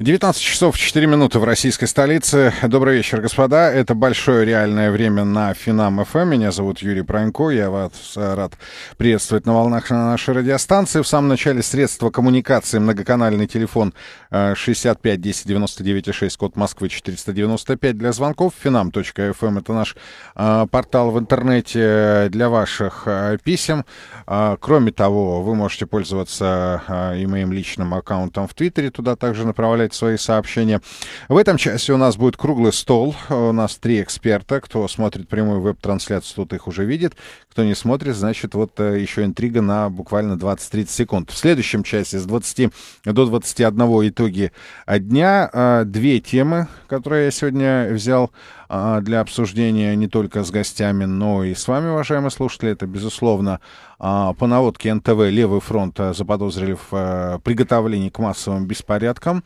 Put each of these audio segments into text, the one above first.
19 часов 4 минуты в российской столице. Добрый вечер, господа. Это большое реальное время на Финам ФМ. Меня зовут Юрий Пронько. Я вас рад приветствовать на волнах на нашей радиостанции. В самом начале средства коммуникации многоканальный телефон 65 10 99 6, код Москвы 495 для звонков. Финам.фм это наш э, портал в интернете для ваших э, писем. Э, кроме того, вы можете пользоваться э, и моим личным аккаунтом в Твиттере. Туда также направлять оставлять свои сообщения. В этом часе у нас будет круглый стол. У нас три эксперта. Кто смотрит прямую веб-трансляцию, тот их уже видит. Кто не смотрит, значит, вот э, еще интрига на буквально 20-30 секунд. В следующем часе с 20 до 21 итоги дня. Э, две темы, которые я сегодня взял э, для обсуждения не только с гостями, но и с вами, уважаемые слушатели. Это, безусловно, по наводке НТВ «Левый фронт» заподозрили в приготовлении к массовым беспорядкам.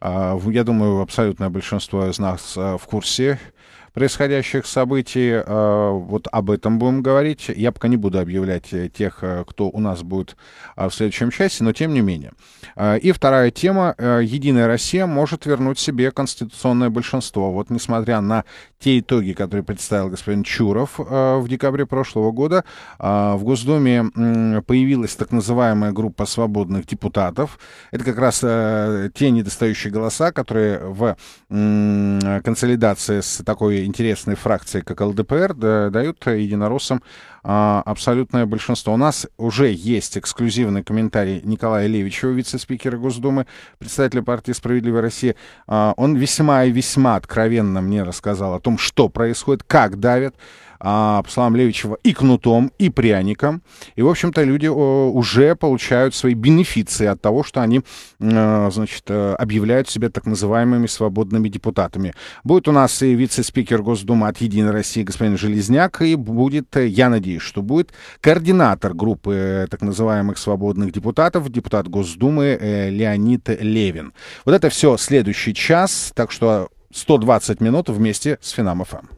Я думаю, абсолютное большинство из нас в курсе происходящих событий. Э, вот об этом будем говорить. Я пока не буду объявлять э, тех, э, кто у нас будет в следующем часе, но тем не менее. И вторая тема. Единая Россия может вернуть себе конституционное большинство. Вот несмотря на те итоги, которые представил господин Чуров в декабре прошлого года, в Госдуме появилась так называемая группа свободных депутатов. Это как раз те недостающие голоса, которые в консолидации с такой интересной фракции, как ЛДПР, да, дают единороссам а, абсолютное большинство. У нас уже есть эксклюзивный комментарий Николая Левичева, вице-спикера Госдумы, председателя партии «Справедливая Россия». А, он весьма и весьма откровенно мне рассказал о том, что происходит, как давят а, по словам Левичева, и кнутом, и пряником. И, в общем-то, люди уже получают свои бенефиции от того, что они, а, значит, э, объявляют себя так называемыми свободными депутатами. Будет у нас и вице-спикер Госдумы от «Единой России» господин Железняк, и будет, э, я надеюсь, что будет координатор группы э, так называемых свободных депутатов, депутат Госдумы Леонид Левин. Вот это все следующий час, так что 120 минут вместе с Финам-ФМ.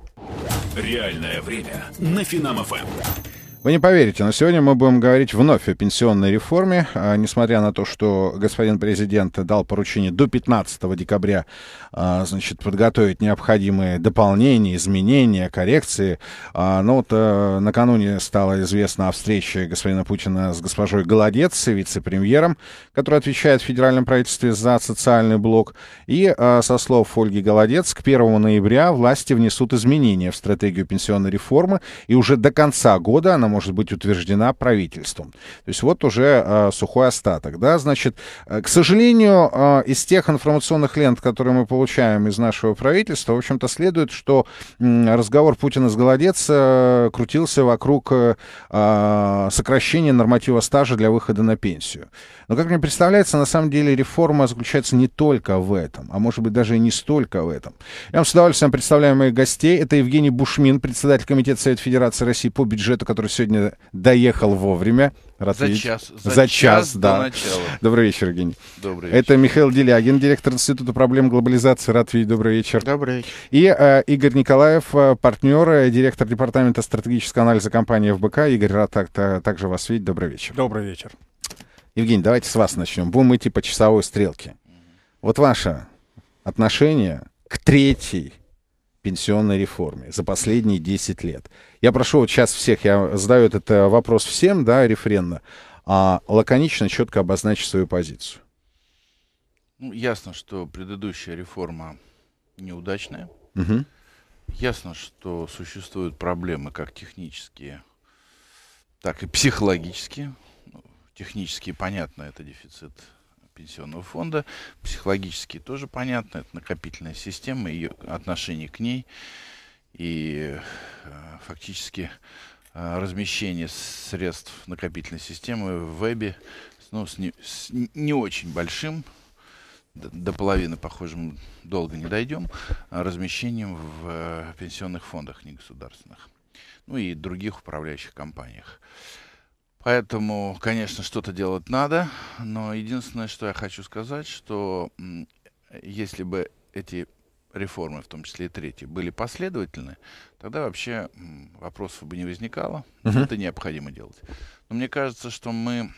Реальное время на Финам-ФМ. Вы не поверите, но сегодня мы будем говорить вновь о пенсионной реформе. А, несмотря на то, что господин президент дал поручение до 15 декабря а, значит, подготовить необходимые дополнения, изменения, коррекции. А, но вот а, накануне стало известно о встрече господина Путина с госпожой Голодец, вице-премьером, который отвечает в федеральном правительстве за социальный блок. И, со слов Ольги Голодец, к 1 ноября власти внесут изменения в стратегию пенсионной реформы, и уже до конца года она может быть утверждена правительством. То есть вот уже э, сухой остаток, да, значит, э, к сожалению, э, из тех информационных лент, которые мы получаем из нашего правительства, в общем-то, следует, что э, разговор Путина с Голодец э, крутился вокруг э, сокращения норматива стажа для выхода на пенсию. Но, как мне представляется, на самом деле реформа заключается не только в этом, а может быть даже и не столько в этом. Я вам с удовольствием представляю моих гостей. Это Евгений Бушмин, председатель Комитета Совета Федерации России по бюджету, который сегодня доехал вовремя. Рад за видеть. час. За, за час, час да. до начала. Добрый вечер, Евгений. Добрый вечер. Это Михаил Делягин, директор Института проблем глобализации. Рад видеть. Добрый вечер. Добрый вечер. И э, Игорь Николаев, э, партнер, э, директор департамента стратегического анализа компании ФБК. Игорь, рад так, также вас видеть. Добрый вечер. Добрый вечер. Евгений, давайте с вас начнем. Будем идти по часовой стрелке. Вот ваше отношение к третьей пенсионной реформе за последние 10 лет. Я прошу вот сейчас всех, я задаю этот э, вопрос всем, да, рефренно, а лаконично, четко обозначить свою позицию. Ну, ясно, что предыдущая реформа неудачная. Угу. Ясно, что существуют проблемы как технические, так и психологические технически понятно, это дефицит пенсионного фонда, психологически тоже понятно, это накопительная система, ее отношение к ней и э, фактически э, размещение средств накопительной системы в вебе ну, с, не, с не очень большим, до, половины, похоже, мы долго не дойдем, размещением в э, пенсионных фондах негосударственных, ну и других управляющих компаниях. Поэтому, конечно, что-то делать надо, но единственное, что я хочу сказать, что если бы эти реформы, в том числе и третьи, были последовательны, тогда вообще вопросов бы не возникало. Uh-huh. Это необходимо делать. Но мне кажется, что мы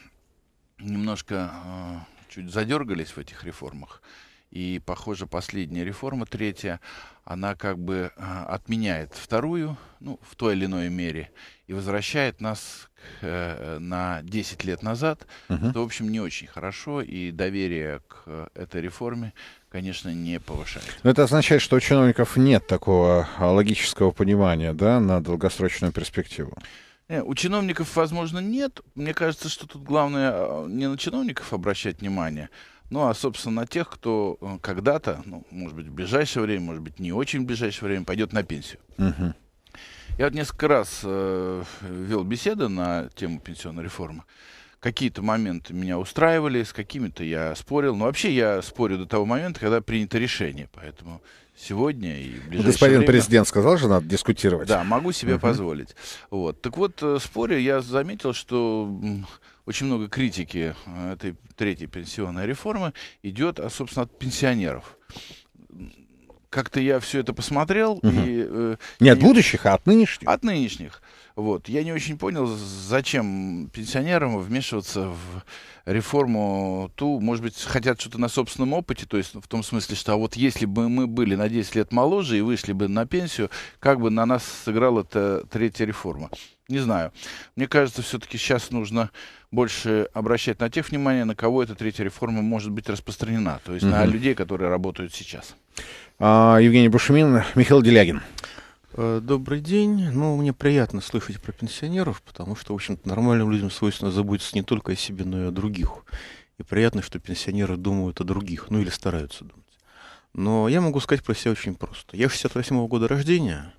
немножко э, чуть задергались в этих реформах И, похоже, последняя реформа, третья, она как бы а, отменяет вторую, ну, в той или иной мере, и возвращает нас к, э, на 10 лет назад, uh-huh. что, в общем, не очень хорошо, и доверие к этой реформе, конечно, не повышает. Но это означает, что у чиновников нет такого логического понимания, да, на долгосрочную перспективу. Э, у чиновников, возможно, нет. Мне кажется, что тут главное а, не на чиновников обращать внимание, ну, а, собственно, на тех, кто э, когда-то, ну, может быть, в ближайшее время, может быть, не очень в ближайшее время, пойдет на пенсию. Угу. Я вот несколько раз э, вел беседы на тему пенсионной реформы. Какие-то моменты меня устраивали, с какими-то я спорил. Но вообще я спорю до того момента, когда принято решение. Поэтому сегодня и в ближайшее Господин время... президент сказал же, надо дискутировать. Да, могу себе uh-huh. позволить. Вот. Так вот, э, споря я заметил, что очень много критики э, этой третьей пенсионной реформы идет, а, собственно, от пенсионеров. Как-то я все это посмотрел. Угу. И, э, не от будущих, а от нынешних? От нынешних. Вот. Я не очень понял, зачем пенсионерам вмешиваться в реформу ту, может быть, хотят что-то на собственном опыте, то есть в том смысле, что а вот если бы мы были на 10 лет моложе и вышли бы на пенсию, как бы на нас сыграла эта третья реформа. Не знаю. Мне кажется, все-таки сейчас нужно больше обращать на тех внимание, на кого эта третья реформа может быть распространена, то есть угу. на людей, которые работают сейчас. А, Евгений Бушемин, Михаил Делягин. Э, добрый день. Ну, мне приятно слышать про пенсионеров, потому что, в общем-то, нормальным людям свойственно заботиться не только о себе, но и о других. И приятно, что пенсионеры думают о других, ну или стараются думать. Но я могу сказать про себя очень просто. Я 68-го года рождения,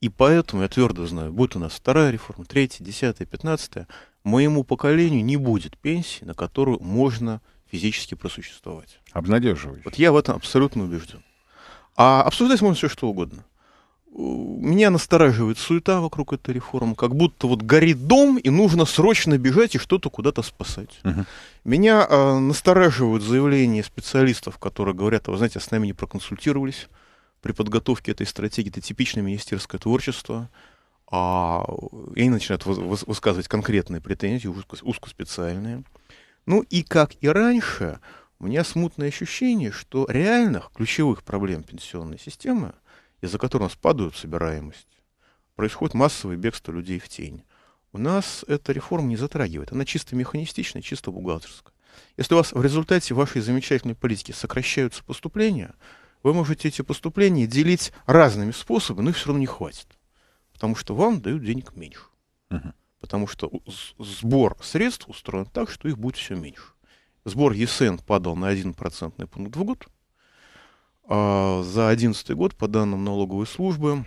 и поэтому я твердо знаю, будет у нас вторая реформа, третья, десятая, пятнадцатая, моему поколению не будет пенсии, на которую можно физически просуществовать. Обнадеживающе. Вот я в этом абсолютно убежден. А обсуждать можно все что угодно меня настораживает суета вокруг этой реформы, как будто вот горит дом, и нужно срочно бежать и что-то куда-то спасать. Uh-huh. Меня э, настораживают заявления специалистов, которые говорят, вы знаете, с нами не проконсультировались при подготовке этой стратегии, это типичное министерское творчество, а, и они начинают высказывать конкретные претензии, узко, узкоспециальные. Ну и как и раньше, у меня смутное ощущение, что реальных ключевых проблем пенсионной системы – из-за которого спадают собираемость, происходит массовое бегство людей в тень. У нас эта реформа не затрагивает. Она чисто механистичная, чисто бухгалтерская. Если у вас в результате вашей замечательной политики сокращаются поступления, вы можете эти поступления делить разными способами, но их все равно не хватит. Потому что вам дают денег меньше. Uh-huh. Потому что сбор средств устроен так, что их будет все меньше. Сбор ЕСН падал на 1% пункт в год, за 2011 год, по данным налоговой службы,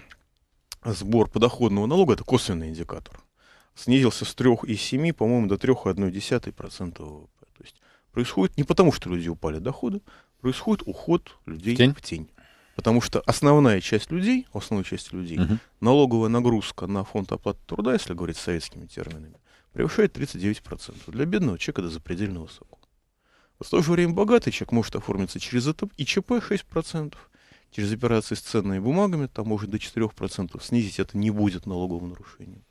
сбор подоходного налога, это косвенный индикатор, снизился с 3,7, по-моему, до 3,1% ВВП. То есть происходит не потому, что люди упали доходы, происходит уход людей тень? в тень. Потому что основная часть людей, основная часть людей, угу. налоговая нагрузка на фонд оплаты труда, если говорить советскими терминами, превышает 39%. Для бедного человека это запредельно высоко. В то же время богатый человек может оформиться через это и ЧП 6%, через операции с ценными бумагами, там может до 4%, снизить это не будет налоговым нарушением.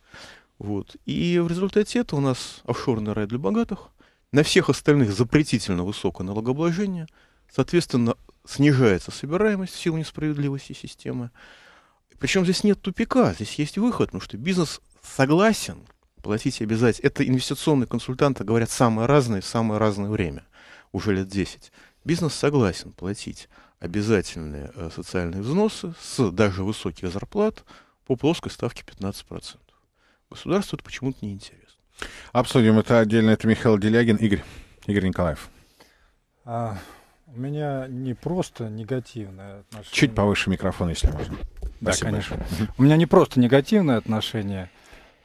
Вот. И в результате этого у нас офшорный рай для богатых, на всех остальных запретительно высокое налогообложение, соответственно, снижается собираемость в силу несправедливости системы. Причем здесь нет тупика, здесь есть выход, потому что бизнес согласен платить обязательно. Это инвестиционные консультанты говорят самое разное в самое разное время уже лет 10, бизнес согласен платить обязательные э, социальные взносы с даже высоких зарплат по плоской ставке 15%. Государству это почему-то не интересно. Обсудим это отдельно. Это Михаил Делягин. Игорь. Игорь Николаев. А, у меня не просто негативное отношение. Чуть повыше микрофона, если можно. Да, Спасибо конечно. Большое. У меня не просто негативное отношение.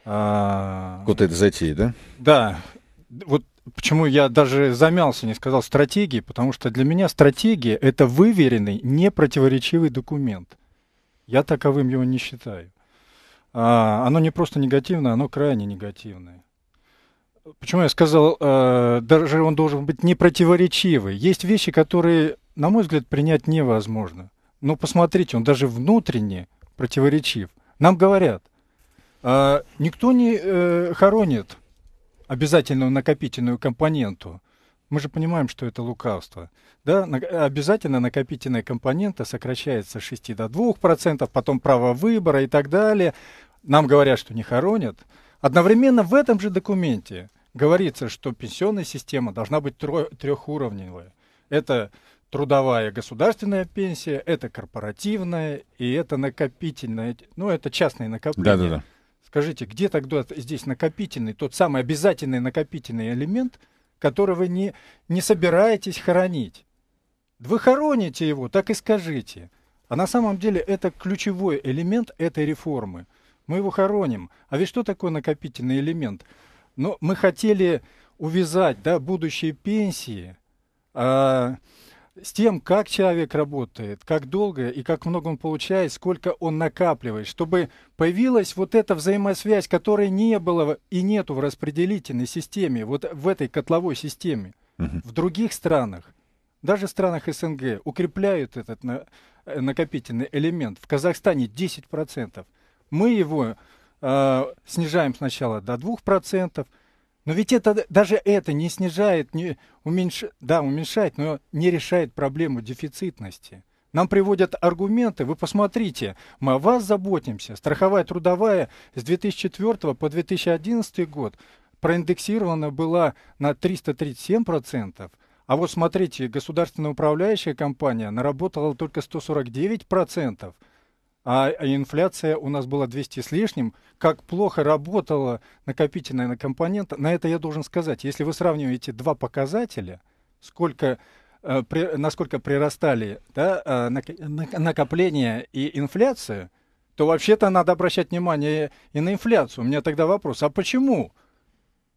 А... Вот это затеи, да? Да. Вот почему я даже замялся, не сказал стратегии, потому что для меня стратегия — это выверенный, непротиворечивый документ. Я таковым его не считаю. А, оно не просто негативное, оно крайне негативное. Почему я сказал, э, даже он должен быть непротиворечивый. Есть вещи, которые, на мой взгляд, принять невозможно. Но посмотрите, он даже внутренне противоречив. Нам говорят, э, никто не э, хоронит обязательную накопительную компоненту. мы же понимаем, что это лукавство. Да, обязательно накопительная компонента сокращается с 6 до 2%, потом право выбора и так далее. Нам говорят, что не хоронят. Одновременно в этом же документе говорится, что пенсионная система должна быть трехуровневая. Это трудовая государственная пенсия, это корпоративная и это накопительная, ну это частные накопления. Да, да, да. Скажите, где тогда здесь накопительный, тот самый обязательный накопительный элемент, который вы не, не собираетесь хоронить? Вы хороните его, так и скажите. А на самом деле это ключевой элемент этой реформы. Мы его хороним. А ведь что такое накопительный элемент? Ну, мы хотели увязать да, будущие пенсии а, с тем, как человек работает, как долго и как много он получает, сколько он накапливает, чтобы появилась вот эта взаимосвязь, которой не было и нету в распределительной системе, вот в этой котловой системе. Угу. В других странах, даже в странах СНГ, укрепляют этот на, э, накопительный элемент. В Казахстане 10%. Мы его э, снижаем сначала до 2%, но ведь это даже это не снижает, не уменьш... да, уменьшает, но не решает проблему дефицитности. Нам приводят аргументы, вы посмотрите, мы о вас заботимся. Страховая трудовая с 2004 по 2011 год проиндексирована была на 337%, а вот смотрите, государственная управляющая компания наработала только 149% а инфляция у нас была 200 с лишним, как плохо работала накопительная компонента, на это я должен сказать, если вы сравниваете два показателя, сколько, э, при, насколько прирастали да, э, накопления и инфляция, то вообще-то надо обращать внимание и на инфляцию. У меня тогда вопрос, а почему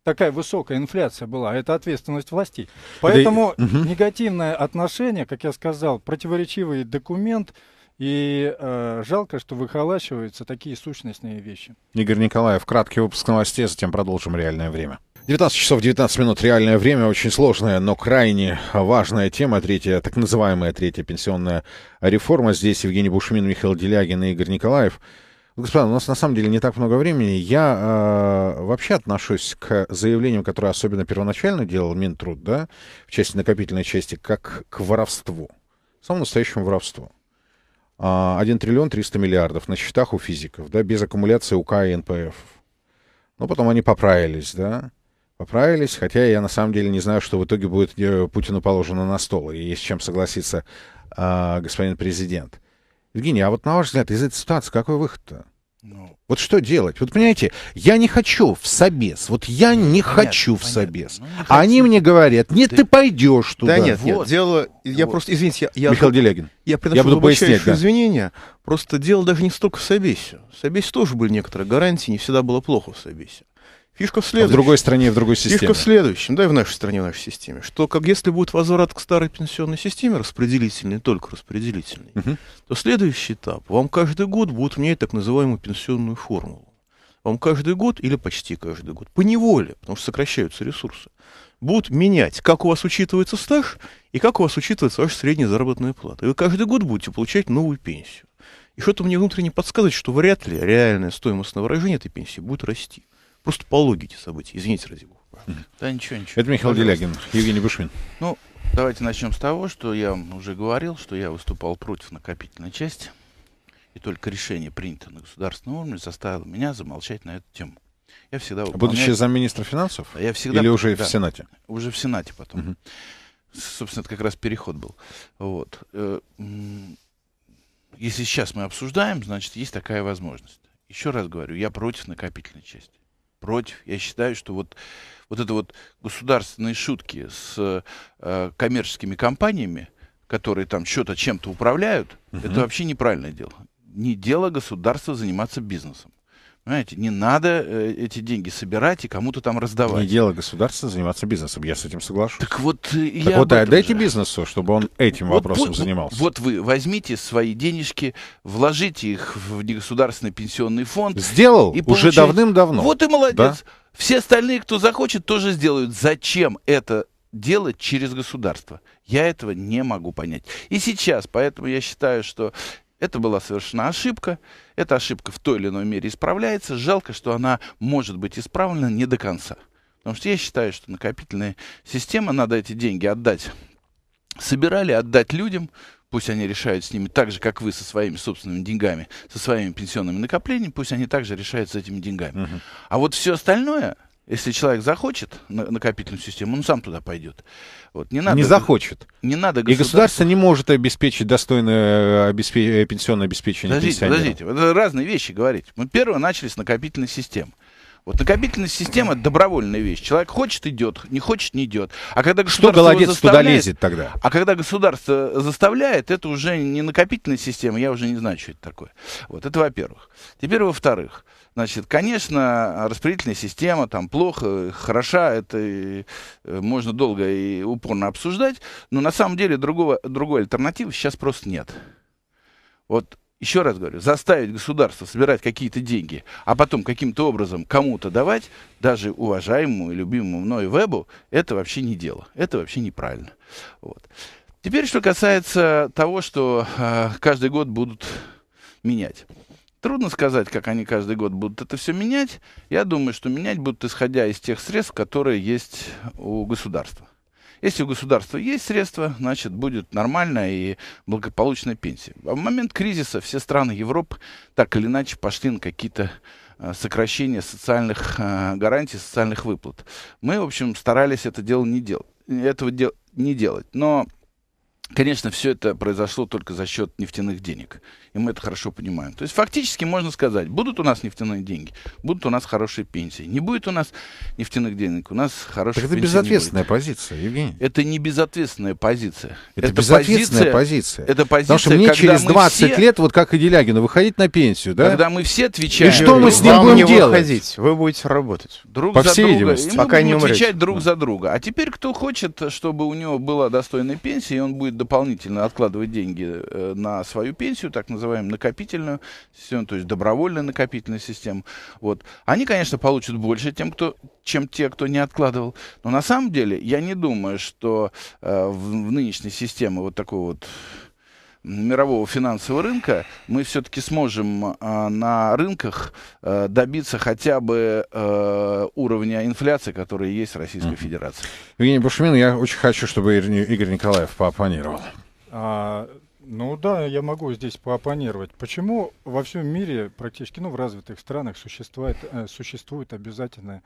такая высокая инфляция была? Это ответственность властей. Поэтому да, угу. негативное отношение, как я сказал, противоречивый документ – и э, жалко, что выхолачиваются такие сущностные вещи. Игорь Николаев, краткий выпуск новостей, а затем продолжим реальное время. 19 часов 19 минут. Реальное время. Очень сложная, но крайне важная тема. Третья, так называемая третья пенсионная реформа. Здесь Евгений Бушмин, Михаил Делягин и Игорь Николаев. Господа, у нас на самом деле не так много времени. Я э, вообще отношусь к заявлению, которое особенно первоначально делал Минтруд, да, в части накопительной части, как к воровству. Самому настоящему воровству. 1 а, триллион 300 миллиардов на счетах у физиков, да, без аккумуляции УК и НПФ. Но потом они поправились, да, поправились, хотя я на самом деле не знаю, что в итоге будет э, Путину положено на стол, и с чем согласиться а, господин президент. Евгений, а вот на ваш взгляд, из этой ситуации какой выход-то? Ну, вот что делать? Вот понимаете, я не хочу в собес. Вот я ну, не понятно, хочу в понятно. собес. Ну, а они мне говорят, нет, ты, ты пойдешь туда. Да нет, вот. нет дело... Я вот. просто, извините, я... Михаил Делягин. Я приношу я буду пояснять, да. извинения. Просто дело даже не столько в собесе. В собесе тоже были некоторые гарантии, не всегда было плохо в собесе. Фишка в следующем. А в другой стране, в другой системе. Фишка в следующем, да и в нашей стране, в нашей системе, что как если будет возврат к старой пенсионной системе, распределительной, только распределительной, угу. то следующий этап, вам каждый год будут менять так называемую пенсионную формулу. Вам каждый год, или почти каждый год, по неволе, потому что сокращаются ресурсы, будут менять, как у вас учитывается стаж и как у вас учитывается ваша средняя заработная плата. И вы каждый год будете получать новую пенсию. И что-то мне внутренне подсказывает, что вряд ли реальная стоимость на выражение этой пенсии будет расти. Просто по логике событий. Извините, ради бога. Да ничего, ничего. Это Михаил Пожалуйста. Делягин, Евгений Бушмин. Ну, давайте начнем с того, что я уже говорил, что я выступал против накопительной части. И только решение, принятое на государственном уровне, заставило меня замолчать на эту тему. Я всегда выполняю... Будучи замминистра финансов? Я всегда... Или уже да, в Сенате? Уже в Сенате потом. Угу. Собственно, это как раз переход был. Вот. Э, если сейчас мы обсуждаем, значит, есть такая возможность. Еще раз говорю, я против накопительной части против. Я считаю, что вот, вот это вот государственные шутки с э, коммерческими компаниями, которые там что-то чем-то управляют, угу. это вообще неправильное дело. Не дело государства заниматься бизнесом. Понимаете, не надо э, эти деньги собирать и кому-то там раздавать. Не дело государства заниматься бизнесом, я с этим соглашусь. Так вот, э, так я вот отдайте же. бизнесу, чтобы он этим вот, вопросом вот, занимался. Вот вы возьмите свои денежки, вложите их в негосударственный пенсионный фонд. Сделал и уже давным-давно. Вот и молодец. Да? Все остальные, кто захочет, тоже сделают. Зачем это делать через государство? Я этого не могу понять. И сейчас, поэтому я считаю, что это была совершена ошибка. Эта ошибка в той или иной мере исправляется. Жалко, что она может быть исправлена не до конца. Потому что я считаю, что накопительная система, надо эти деньги отдать. Собирали, отдать людям, пусть они решают с ними так же, как вы со своими собственными деньгами, со своими пенсионными накоплениями, пусть они также решают с этими деньгами. Мгм. А вот все остальное, если человек захочет на- накопительную систему, он сам туда пойдет. Вот, не, надо, Не захочет. Не надо И государство не может обеспечить достойное обеспе- э, пенсионное обеспечение Подождите, подождите, это разные вещи говорить. Мы первое начали с накопительной системы. Вот накопительная система это добровольная вещь. Человек хочет идет, не хочет не идет. А когда Что государство его голодец туда лезет тогда? А когда государство заставляет, это уже не накопительная система, я уже не знаю, что это такое. Вот это во-первых. Теперь во-вторых. Значит, конечно, распределительная система там плохо, хороша, это э, можно долго и упорно обсуждать, но на самом деле другого, другой альтернативы сейчас просто нет. Вот еще раз говорю, заставить государство собирать какие-то деньги, а потом каким-то образом кому-то давать, даже уважаемому и любимому мной вебу, это вообще не дело. Это вообще неправильно. Вот. Теперь, что касается того, что э, каждый год будут менять. Трудно сказать, как они каждый год будут это все менять. Я думаю, что менять будут исходя из тех средств, которые есть у государства. Если у государства есть средства, значит, будет нормальная и благополучная пенсия. А в момент кризиса все страны Европы так или иначе пошли на какие-то э, сокращения социальных э, гарантий, социальных выплат. Мы, в общем, старались это дело не делать, этого дел- не делать. Но, конечно, все это произошло только за счет нефтяных денег. И мы это хорошо понимаем. То есть фактически можно сказать, будут у нас нефтяные деньги, будут у нас хорошие пенсии. Не будет у нас нефтяных денег, у нас хорошие Так это пенсии не безответственная будет. позиция, Евгений. Это не безответственная позиция. Это, безответственная позиция. позиция. Это позиция, Потому что мне когда через мы 20 все- лет, вот как и Делягину, выходить на пенсию, да? Когда мы все отвечаем И что мы с ним будем не делать? выходить, вы будете работать. друг По за всей друга, видимости. и мы Пока будем не умрете. отвечать друг за друга. А теперь кто хочет, чтобы у него была достойная пенсия, и он будет дополнительно откладывать деньги э, на свою пенсию, так называемую накопительную систему, то есть добровольная накопительная система. Вот. Они, конечно, получат больше, тем, кто, чем те, кто не откладывал. Но на самом деле я не думаю, что э, в, в нынешней системе вот такого вот мирового финансового рынка мы все-таки сможем а, на рынках э, добиться хотя бы э, уровня инфляции, который есть в Российской Федерации. Евгений Бушмин, я очень хочу, чтобы Игорь Николаев поопонировал. А, ну да, я могу здесь поопонировать. Почему во всем мире, практически, ну, в развитых странах существует, э, существует обязательная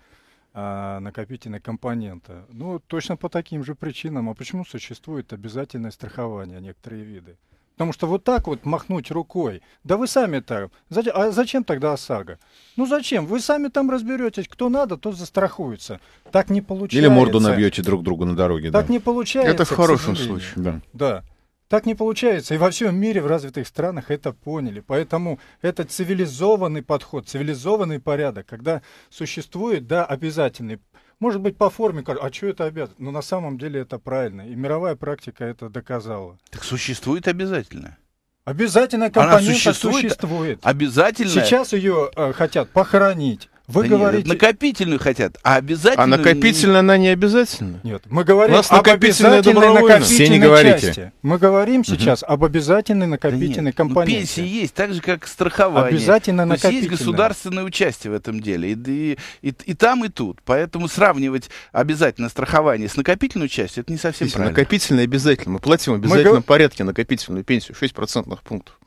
а, накопительная компонента? Ну, точно по таким же причинам. А почему существует обязательное страхование, некоторые виды? Потому что вот так вот махнуть рукой, да вы сами так, зачем, а зачем тогда ОСАГО? Ну зачем? Вы сами там разберетесь, кто надо, тот застрахуется. Так не получается. Или морду набьете друг другу на дороге. Так да. не получается. Это в хорошем случае. Да. Да. Так не получается. И во всем мире, в развитых странах это поняли. Поэтому это цивилизованный подход, цивилизованный порядок, когда существует, да, обязательный. Может быть, по форме, а что это обязательно? Но на самом деле это правильно. И мировая практика это доказала. Так существует обязательно. Обязательная Она компонента существует? существует. Обязательно. Сейчас ее э, хотят похоронить. Вы Да нет, говорите... накопительную хотят, а обязательно. А накопительно она не обязательно. Нет, мы говорим У нас об накопительное обязательной накопительной Все не говорите. части. Мы говорим сейчас об обязательной накопительной компоненте. пенсии есть, так же, как страхование. Обязательно То есть накопительная. государственное участие в этом деле. И, и, и, и там, и тут. Поэтому сравнивать обязательно страхование с накопительной частью, это не совсем Если правильно. накопительно обязательно. Мы платим в обязательном порядке накопительную пенсию 6 процентных пунктов.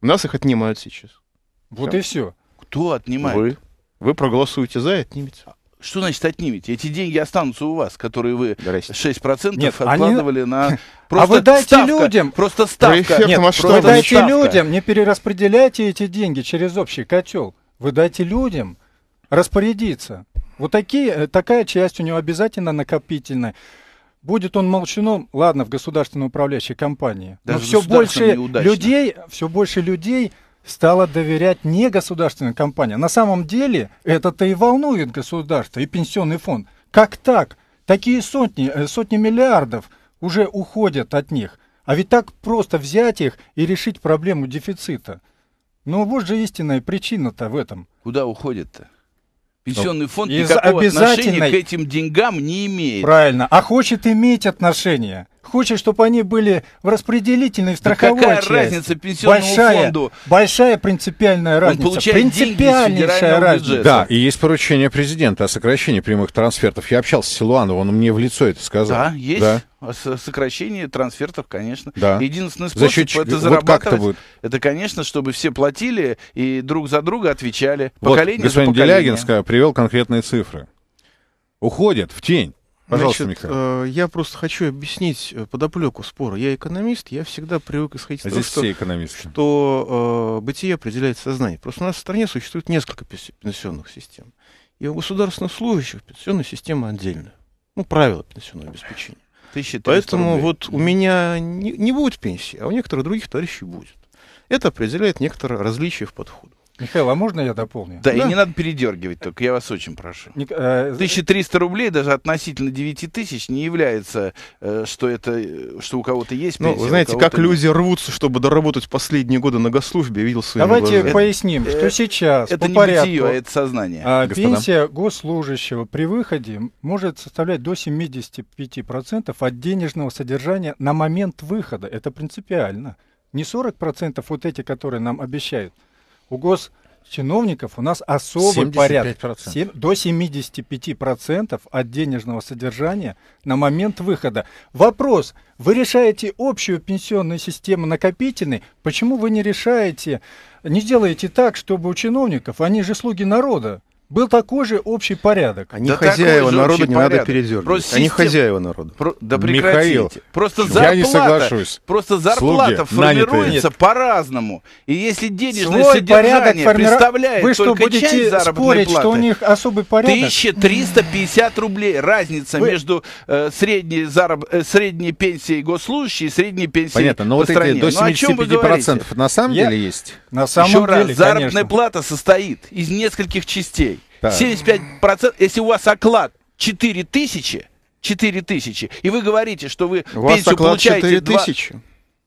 У нас их отнимают сейчас. Вот Всё. и все. Кто отнимает? Вы. Вы проголосуете за и отнимете. Что значит отнимете? Эти деньги останутся у вас, которые вы Здрасте. 6% Нет, они- откладывали на... А вы дайте ставка, людям. Просто ставка. Нет, масштаба. вы просто дайте ставка. людям, не перераспределяйте эти деньги через общий котел. Вы дайте людям распорядиться. Вот такие, э, такая часть у него обязательно накопительная. Будет он молчуном, ладно, в государственной управляющей компании. Но Даже все государственном больше неудачно. людей, все больше людей стало доверять не государственной компании. На самом деле это-то и волнует государство и пенсионный фонд. Как так? Такие сотни, э, сотни миллиардов уже уходят от них. А ведь так просто взять их и решить проблему дефицита. Ну вот же истинная причина-то в этом. Куда уходит-то? Пенсионный фонд Из никакого отношения обязательной- к этим деньгам не имеет. Правильно. А хочет иметь отношения. Хочет, чтобы они были в распределительной, в Да страховой какая части. разница пенсионному большая, фонду? Большая принципиальная разница. получает деньги из Принципиальнейшая разница. бюджета. Да, и есть поручение президента о сокращении прямых трансфертов. Я общался с Силуановым, он мне в лицо это сказал. Да, есть Да. сокращение трансфертов, конечно. Да. Единственный За способ счет ч- это вот зарабатывать. как это будет? Это, конечно, чтобы все платили и друг за друга отвечали. Вот Поколение за господин поколением. Делягин ска- привел конкретные цифры. Уходят в тень. Пожалуйста, Значит, Михаил. э, я просто хочу объяснить э, подоплеку спора. Я экономист, я всегда привык исходить из А того, Здесь что, все экономисты. что э, бытие определяет сознание. Просто у нас в стране существует несколько пенси- пенсионных систем. И у государственных служащих пенсионная система отдельная. Ну, правила пенсионного обеспечения. 1300 Поэтому рублей. вот у меня не, не будет пенсии, а у некоторых других товарищей будет. Это определяет некоторое различие в подходах. Михаил, а можно я дополню? Да, и Да. не надо передергивать только, я вас очень прошу. Ник- э, 1300 рублей даже относительно 9000 не является, э, что это, э, что у кого-то есть Ну, пенсия, вы а у знаете, как нет. люди рвутся, чтобы доработать последние годы на госслужбе, я видел своими Давайте глазами. поясним, что э, сейчас Это по не порядку. бытие, а это сознание. А, пенсия госслужащего при выходе может составлять до 75% от денежного содержания на момент выхода. Это принципиально. Не 40% вот эти, которые нам обещают. У госчиновников у нас особый 75%. порядок. Сем- до 75% от денежного содержания на момент выхода. Вопрос. Вы решаете общую пенсионную систему накопительной, почему вы не решаете, не делаете так, чтобы у чиновников, они же слуги народа, был такой же общий порядок? Они Да хозяева народа, не надо порядок. передергивать. Просто Они система- хозяева народа. Про- да Михаил, прекратите. Просто я зарплата, не соглашусь. Просто зарплата Слуги, нанятые. формируется по-разному. И если денежное Свой содержание формиру- представляет Вы что, только часть заработной спорить, платы, что у них особый порядок? 1350 рублей. Разница Вы- между э, средней, зараб- э, средней пенсией госслужащей и средней пенсией Понятно, но по вот стране. эти до Ну, о чем вы 75% говорите? на самом Я- деле есть? На самом Еще раз, деле, заработная конечно. плата состоит из нескольких частей. Так. 75%, если у вас оклад 4 тысячи, 4 тысячи, и вы говорите, что вы У вас пенсию оклад получаете... 4 два- тысячи.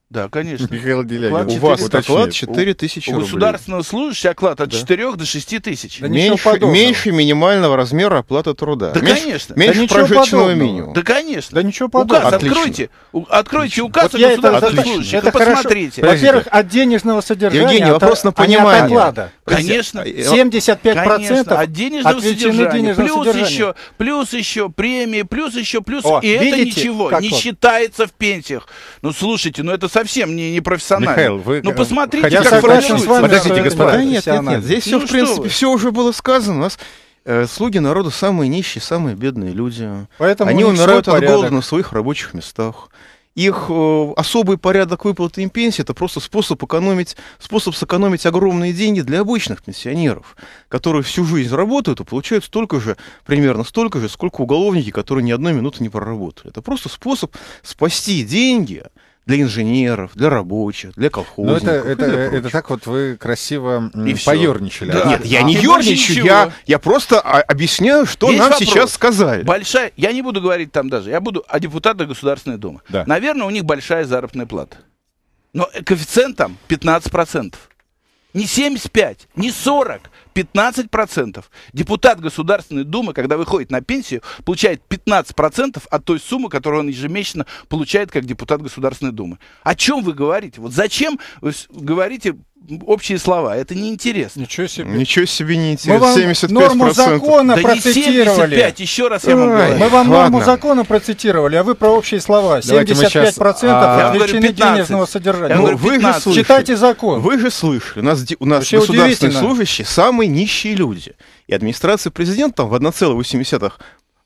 Да, конечно. Михаил Делягин. Оклад У 4 вас оклад 4 тысячи У рублей. государственного служащего оклад от Да. 4 до 6 тысяч. Да ничего Меньше, меньше минимального размера оплаты труда. Да, меньше, конечно. Да Меньше ничего прожиточного подобного. минимума. Да, конечно. Да ничего Указ подобного. Отлично. откройте. У- Откройте указ Вот о это, отлично. служащих это и хорошо. посмотрите. Во-первых, от денежного содержания, Евгений, от- вопрос на а не от понимание. оклада. Конечно. Э, 75% Конечно, от денежного содержания. денежного плюс содержания. еще, плюс еще премии, плюс еще, плюс. О, и это видите, ничего, как не вот? считается в пенсиях. Ну, слушайте, ну это совсем не, не профессионально. Михаил, вы, ну, э, посмотрите, хотите как формируется. с вами, Подождите, господа. Да нет, нет, нет. Здесь все, Ну в что принципе, вы. все уже было сказано. У нас э, слуги народа самые нищие, самые бедные люди. Поэтому Они умирают от голода на своих рабочих местах. Их э, особый порядок выплаты им пенсии это просто способ экономить, способ сэкономить огромные деньги для обычных пенсионеров, которые всю жизнь работают и получают столько же, примерно столько же, сколько уголовники, которые ни одной минуты не проработали. Это просто способ спасти деньги для инженеров, для рабочих, для Ну, колхозников. это, и это, это прочих. так вот вы красиво И поерничали. Да. Нет, я А, не ерничаю, я, я просто а, объясняю, что Есть нам вопрос. сейчас сказали. Большая, я не буду говорить там даже, я буду о депутатах Государственной Думы. Да. Наверное, у них большая заработная плата. Но коэффициент там 15%. Не 75, не 40, 15%. Депутат Государственной Думы, когда выходит на пенсию, получает 15% от той суммы, которую он ежемесячно получает как депутат Государственной Думы. О чем вы говорите? Вот зачем вы говорите общие слова? Это неинтересно. Ничего себе. Ничего себе не Мы вам интересно. 75%. норму закона Да не процитировали. 75, еще раз я вам говорю. Мы вам норму Ладно. закона процитировали, а вы про общие слова. Давайте мы 75% щас, а, говорю, отвлечены 15. денежного Я содержания. говорю, Ну, вы же 15. слышали. Читайте закон. Вы же слышали, у нас, у нас Вообще государственные служащие самые нищие люди. И администрация президента там в 1,8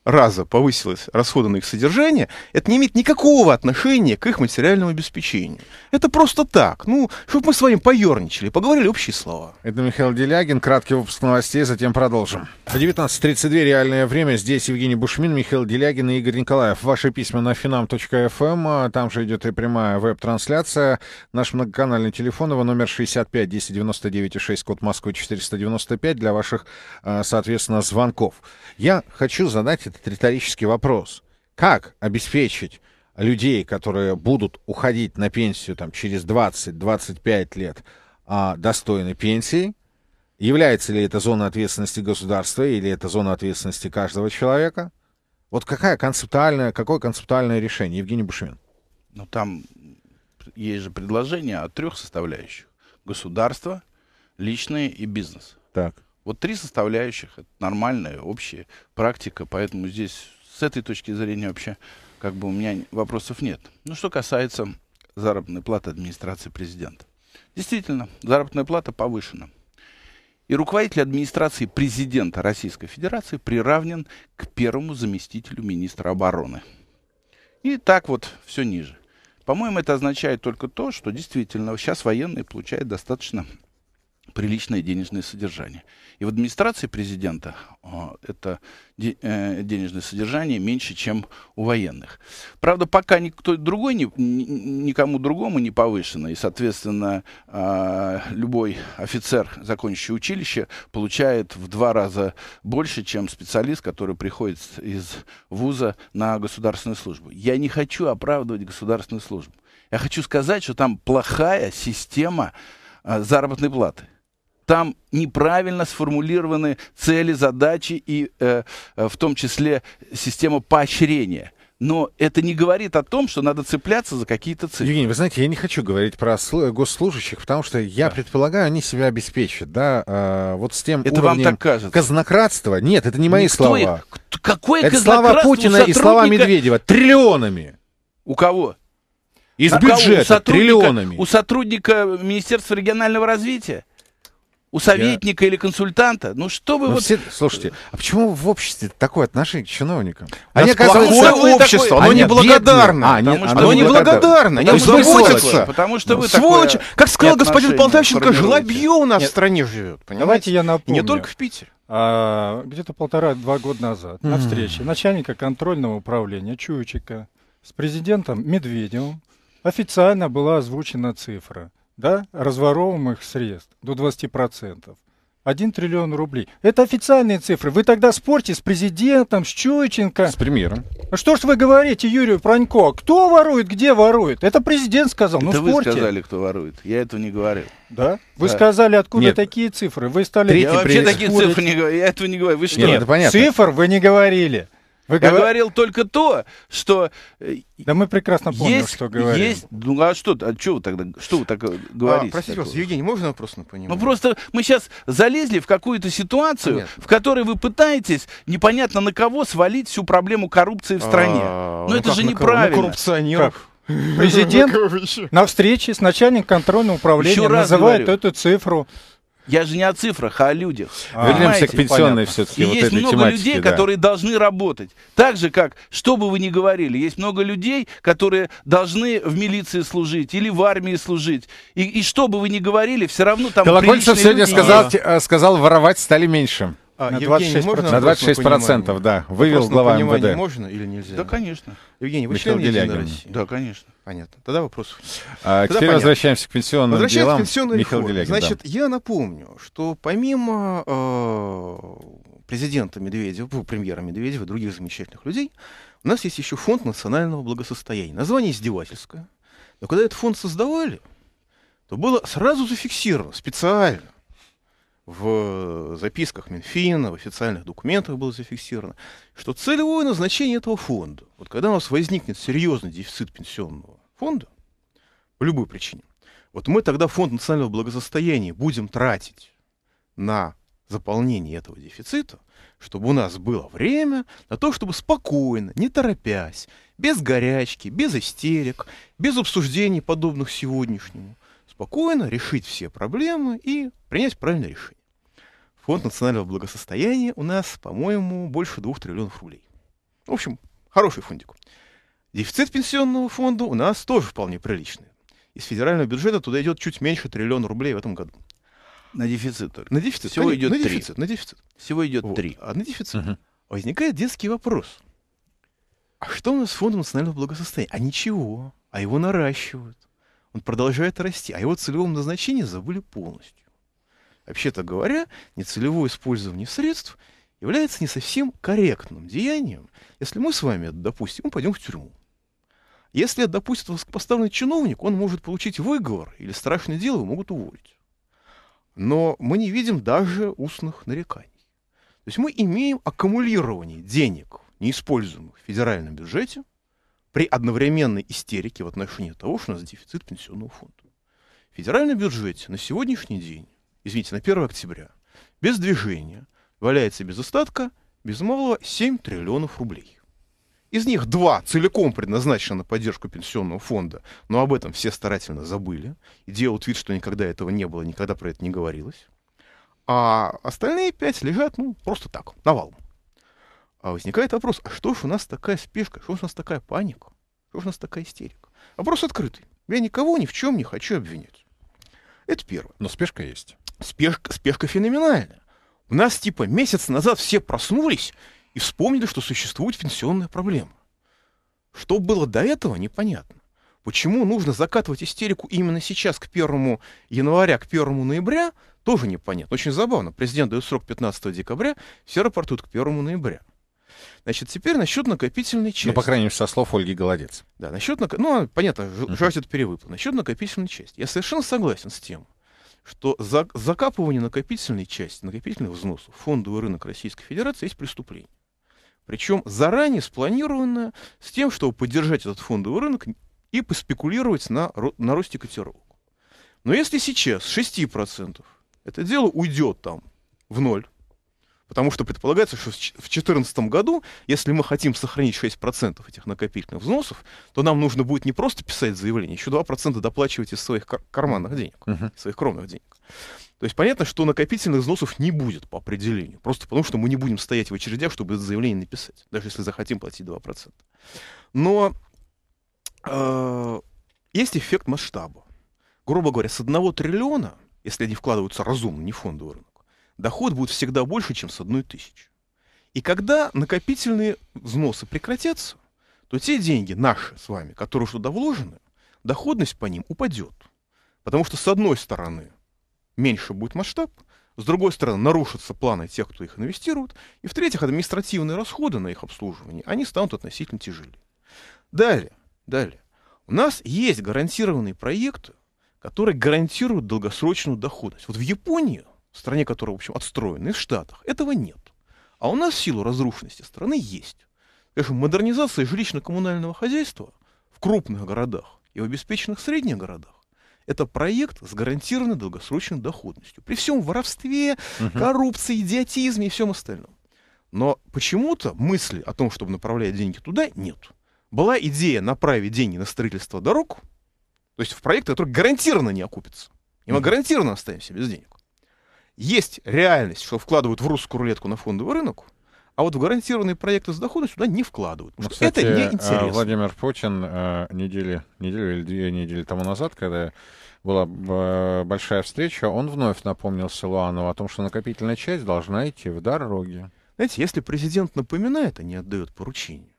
раза повысилось расходы на их содержание, это не имеет никакого отношения к их материальному обеспечению. Это просто так. Ну, чтобы мы с вами поерничали, поговорили общие слова. Это Михаил Делягин, краткий выпуск новостей, затем продолжим. 19.32, реальное время. Здесь Евгений Бушмин, Михаил Делягин и Игорь Николаев. Ваши письма на finam.fm, а там же идет и прямая веб-трансляция. Наш многоканальный телефон, его номер 65 1099 6, код Москвы 495 для ваших, а, соответственно, звонков. Я хочу задать этот риторический вопрос. Как обеспечить людей, которые будут уходить на пенсию там, через 20-25 лет, а, достойной пенсии, Является ли это зона ответственности государства или это зона ответственности каждого человека? Вот какая концептуальная, какое концептуальное решение, Евгений Бушмин? Ну, там есть же предложение о трех составляющих. Государство, личное и бизнес. Так. Вот три составляющих, это нормальная общая практика, поэтому здесь с этой точки зрения вообще как бы у меня вопросов нет. Ну, что касается заработной платы администрации президента. Действительно, заработная плата повышена. И руководитель администрации президента Российской Федерации приравнен к первому заместителю министра обороны. И так вот все ниже. По-моему, это означает только то, что действительно сейчас военные получают достаточно приличное денежное содержание. И в администрации президента о, это э, денежное содержание меньше, чем у военных. Правда, пока никто другой, ни, ни, никому другому не повышено, и, соответственно, э, любой офицер, закончивший училище, получает в два раза больше, чем специалист, который приходит из вуза на государственную службу. Я не хочу оправдывать государственную службу. Я хочу сказать, что там плохая система э, заработной платы там неправильно сформулированы цели, задачи и э, э, в том числе система поощрения. Но это не говорит о том, что надо цепляться за какие-то цифры. Евгений, вы знаете, я не хочу говорить про госслужащих, потому что я да. предполагаю, они себя обеспечат, да, а, вот с тем это уровнем вам так кажется. казнократства. Нет, это не мои Никто слова. Их, какое это слова Путина и слова Медведева. Триллионами. У кого? Из а бюджета. У триллионами. У сотрудника Министерства регионального развития? У советника я... или консультанта. Ну что вы ну, вот... Все... Слушайте, а почему в обществе такое отношение к чиновникам? Они, оказывается, общество, такой... оно неблагодарно. А, не, оно, оно неблагодарно. Они заботятся. Потому что вы Сволочи. Как сказал господин Полтавченко, жлобье у нас в стране живет. Давайте я напомню. Не только в Питере. А, где-то полтора-два года назад mm. на встрече начальника контрольного управления Чуйчика с президентом Медведевым официально была озвучена цифра – да, разворовываемых средств до 20%. 1 триллион рублей. Это официальные цифры. Вы тогда спорьте с президентом, с Чуйченко. С премьером. А что ж вы говорите, Юрию Пронько? Кто ворует, где ворует? Это президент сказал. Ну, Это спорьте. вы сказали, кто ворует. Я этого не говорил. Да? Вы да. сказали, откуда Нет. такие цифры. Вы стали... Я вообще таких цифр не говорю. Я этого не говорю. Вы что? Нет, это понятно. Цифр вы не говорили. Вы Я говор... говорил только то, что... Э, да мы прекрасно помним, есть, что говорим. Есть, ну а что, а что вы тогда, что вы так э, говорите? А, простите, вас, Евгений, можно вопрос на понимание? Ну просто мы сейчас залезли в какую-то ситуацию, Понятно. в которой вы пытаетесь непонятно на кого свалить всю проблему коррупции в стране. А, Но ну, это же неправильно. На коррупционеров. Президент на встрече с начальником контрольного управления называет эту цифру я же не о цифрах, а о людях. А, Вернемся к пенсионной все-таки. И вот есть много тематике, людей, да. которые должны работать. Так же, как, что бы вы ни говорили, есть много людей, которые должны в милиции служить или в армии служить. И, и что бы вы ни говорили, все равно там Колокольцев сегодня сказал, а. сказал, воровать стали меньше. А, на 26%, можно на 26 процентов, да. Вывел глава МВД. можно или нельзя? Да, конечно. Евгений, вы член Единой России? Да, конечно. Понятно. Тогда вопрос. А, Тогда теперь понятно. возвращаемся к пенсионным возвращаемся делам. К пенсионной Михаил Делягин, Значит, да. я напомню, что помимо э, президента Медведева, премьера Медведева и других замечательных людей, у нас есть еще фонд национального благосостояния. Название издевательское. Но когда этот фонд создавали, то было сразу зафиксировано специально в записках Минфина, в официальных документах было зафиксировано, что целевое назначение этого фонда, вот когда у нас возникнет серьезный дефицит пенсионного фонда, по любой причине, вот мы тогда фонд национального благосостояния будем тратить на заполнение этого дефицита, чтобы у нас было время на то, чтобы спокойно, не торопясь, без горячки, без истерик, без обсуждений, подобных сегодняшнему, спокойно решить все проблемы и принять правильное решение. Фонд национального благосостояния у нас, по-моему, больше двух триллионов рублей. В общем, хороший фондик. Дефицит пенсионного фонда у нас тоже вполне приличный. Из федерального бюджета туда идет чуть меньше триллиона рублей в этом году. На дефицит только. На дефицит. Всего конечно, идет на 3. дефицит. На дефицит. Всего идет вот. 3. А на дефицит. Угу. Возникает детский вопрос. А что у нас с фондом национального благосостояния? А ничего. А его наращивают он продолжает расти, а его целевом назначении забыли полностью. Вообще-то говоря, нецелевое использование средств является не совсем корректным деянием, если мы с вами, допустим, пойдем в тюрьму. Если, допустим, поставленный чиновник, он может получить выговор или страшное дело, его могут уволить. но мы не видим даже устных нареканий. То есть мы имеем аккумулирование денег, неиспользуемых в федеральном бюджете, при одновременной истерике в отношении того, что у нас дефицит пенсионного фонда. В федеральном бюджете на сегодняшний день, извините, на 1 октября, без движения, валяется без остатка, без малого 7 триллионов рублей. Из них два целиком предназначены на поддержку пенсионного фонда, но об этом все старательно забыли и делают вид, что никогда этого не было, никогда про это не говорилось. А остальные пять лежат, ну, просто так, навалом. А возникает вопрос, а что ж у нас такая спешка, что ж у нас такая паника, что ж у нас такая истерика? Вопрос открытый. Я никого ни в чем не хочу обвинять. Это первое. Но спешка есть. Спешка, спешка феноменальная. У нас типа месяц назад все проснулись и вспомнили, что существует пенсионная проблема. Что было до этого, непонятно. Почему нужно закатывать истерику именно сейчас, к 1 января, к 1 ноября, тоже непонятно. Очень забавно. Президент дает срок 15 декабря, все рапортуют к 1 ноября. Значит, теперь насчет накопительной части. Ну, по крайней мере, со слов Ольги Голодец. Да, насчет... Нак... Ну, понятно, жаждет перевыплат. Насчет накопительной части. Я совершенно согласен с тем, что за... закапывание накопительной части, накопительных взносов в фондовый рынок Российской Федерации есть преступление. Причем заранее спланированное с тем, чтобы поддержать этот фондовый рынок и поспекулировать на, на росте котировок. Но если сейчас 6% это дело уйдет там в ноль, потому что предполагается, что в 2014 году, если мы хотим сохранить 6% этих накопительных взносов, то нам нужно будет не просто писать заявление, еще 2% доплачивать из своих кар- карманных денег, uh-huh. своих кровных денег. То есть понятно, что накопительных взносов не будет по определению. Просто потому, что мы не будем стоять в очередях, чтобы это заявление написать, даже если захотим платить 2%. Но э, есть эффект масштаба. Грубо говоря, с одного триллиона, если они вкладываются разумно, не фондовый рынок, доход будет всегда больше, чем с одной тысячи. И когда накопительные взносы прекратятся, то те деньги наши с вами, которые туда вложены, доходность по ним упадет. Потому что, с одной стороны, меньше будет масштаб, с другой стороны, нарушатся планы тех, кто их инвестирует, и в-третьих, административные расходы на их обслуживание, они станут относительно тяжелее. Далее, далее. У нас есть гарантированные проекты, которые гарантируют долгосрочную доходность. Вот в Японии, в стране, которая, в общем, отстроена, и в Штатах, этого нет. А у нас в силу разрушенности страны есть. Конечно, модернизация жилищно-коммунального хозяйства в крупных городах и в обеспеченных средних городах это проект с гарантированной долгосрочной доходностью. При всем воровстве, угу. коррупции, идиотизме и всем остальном. Но почему-то мысли о том, чтобы направлять деньги туда, нет. Была идея направить деньги на строительство дорог, то есть в проект, который гарантированно не окупится. И мы гарантированно останемся без денег. Есть реальность, что вкладывают в русскую рулетку на фондовый рынок, а вот в гарантированные проекты с доходностью туда не вкладывают. Потому ну, что кстати, это неинтересно. Владимир Путин э, недели, неделю или две недели тому назад, когда была э, большая встреча, он вновь напомнил Силуанову о том, что накопительная часть должна идти в дороги. Знаете, если президент напоминает, а не отдает поручение,